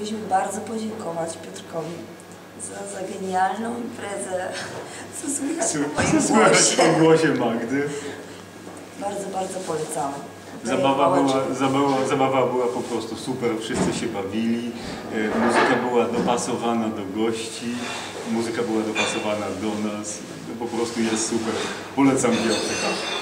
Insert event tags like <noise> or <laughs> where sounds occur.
chcielibyśmy bardzo podziękować Piotrkowi za, za genialną imprezę. <laughs> Co słychać po głosie. po głosie Magdy. Bardzo, bardzo polecamy. Zabawa była, zabawa, zabawa była po prostu super, wszyscy się bawili, e, muzyka była dopasowana do gości, muzyka była dopasowana do nas, po prostu jest super. Polecam Piotrka.